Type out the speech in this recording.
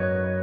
you